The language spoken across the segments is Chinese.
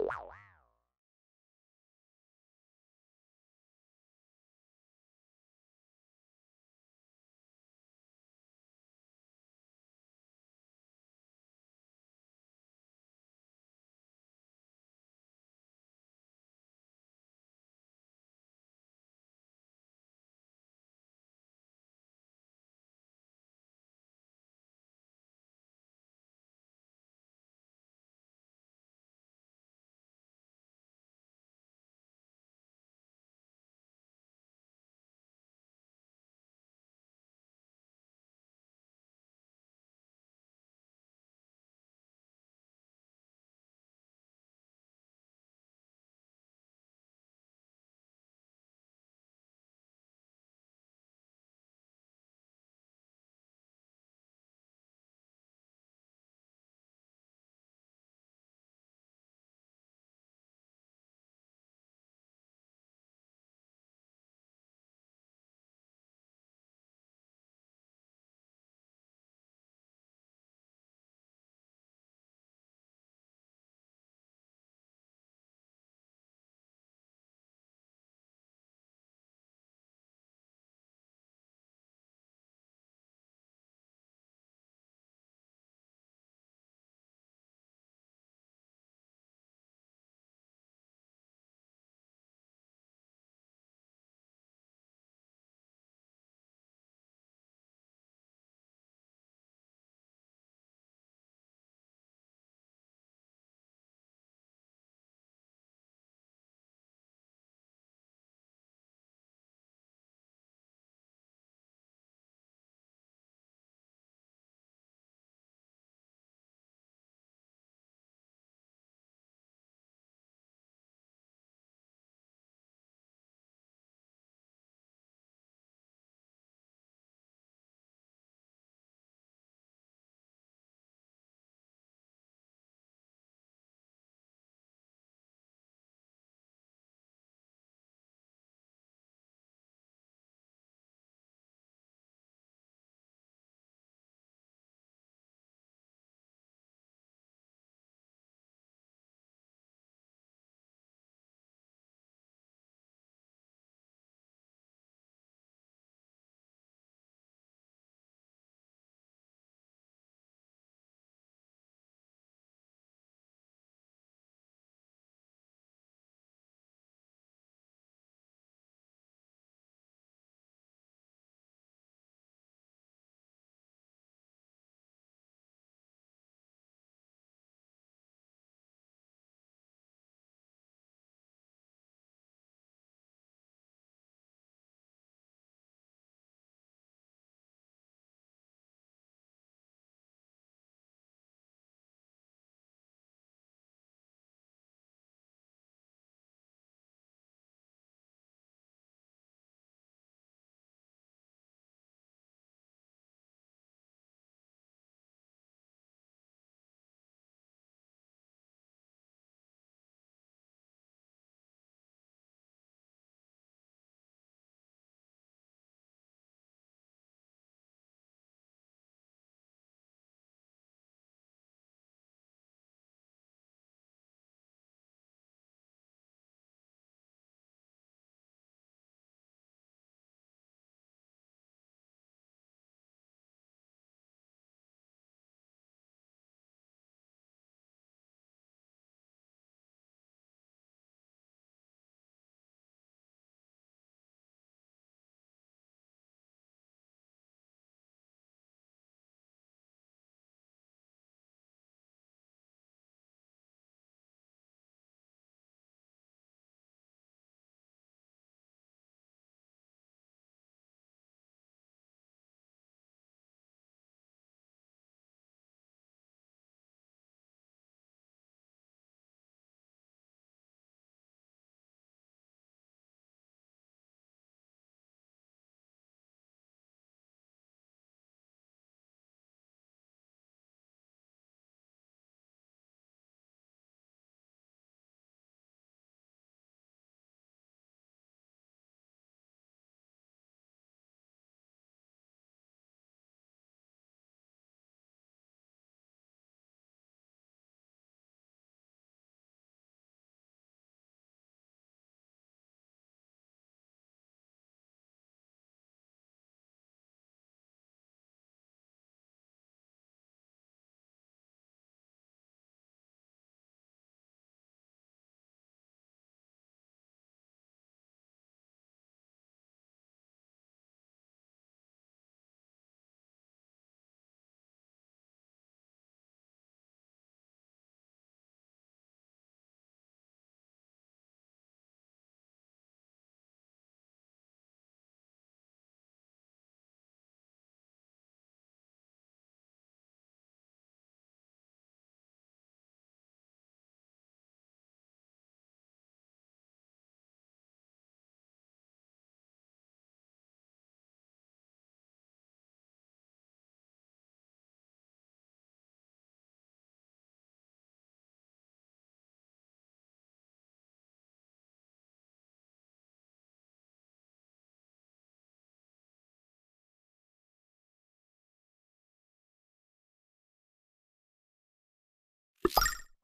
Wow.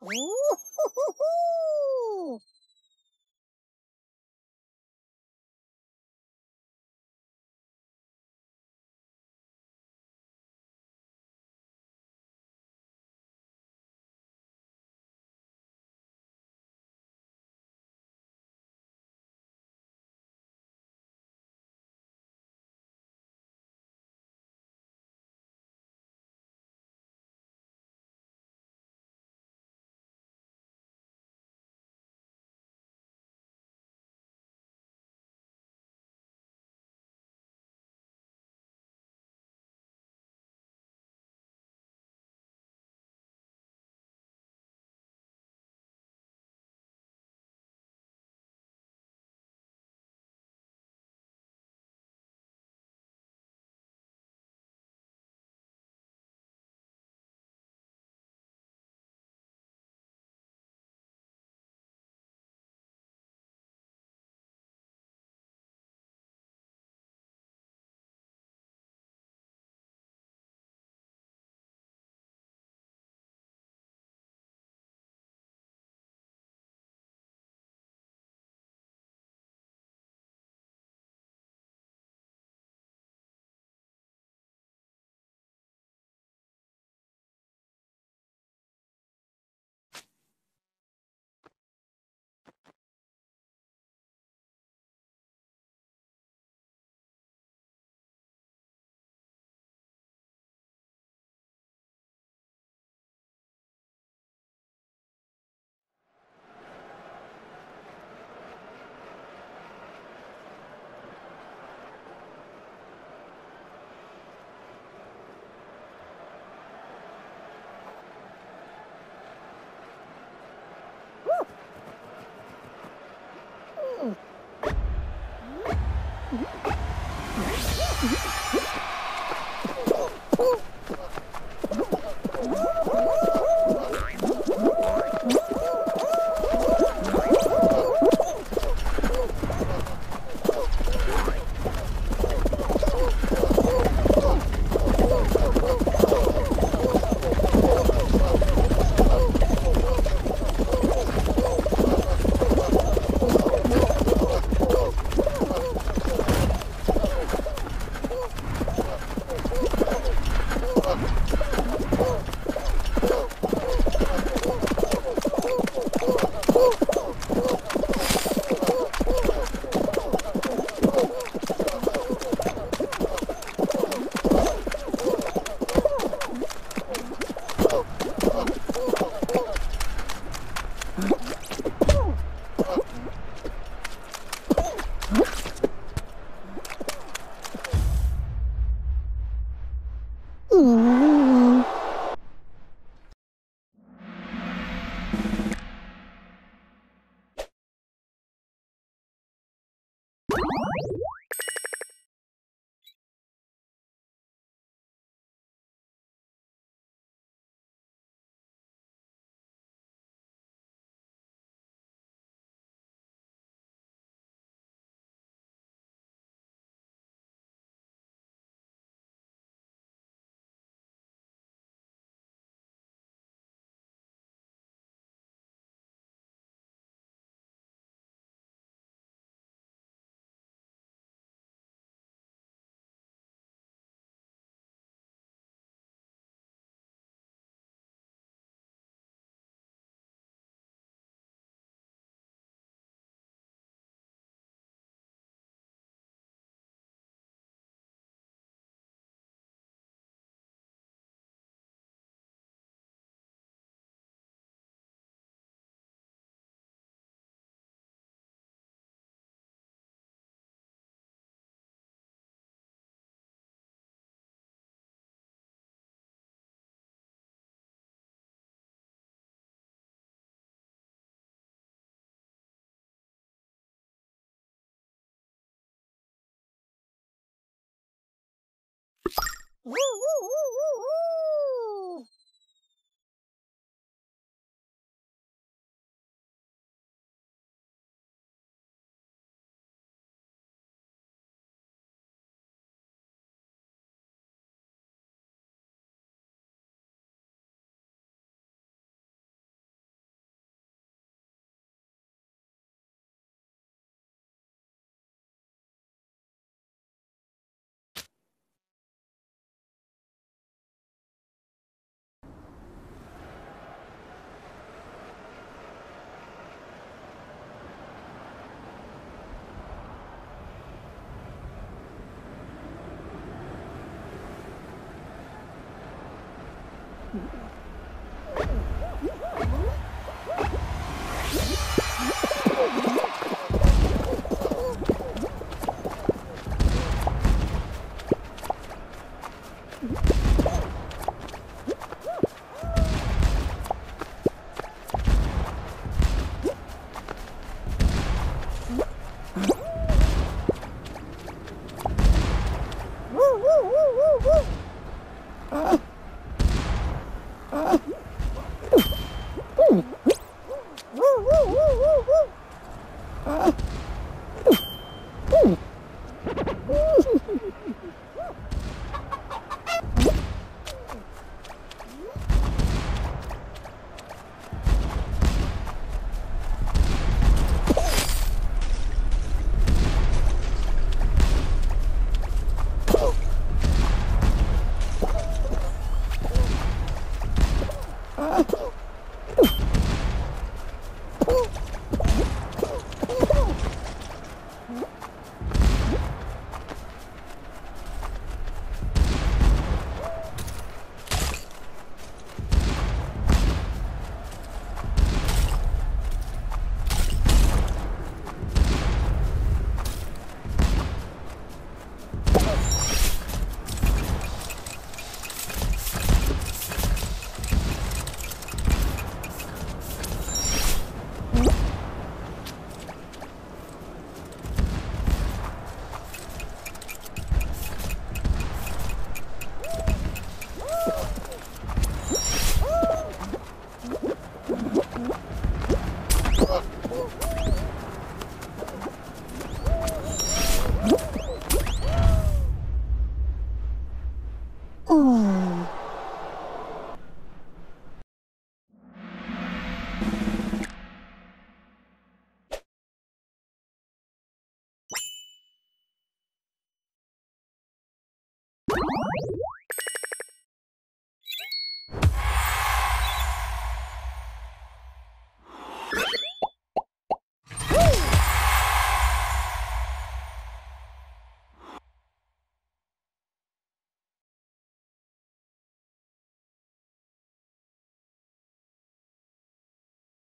呜呼呼呼！Oh! 呜呜呜呜呜！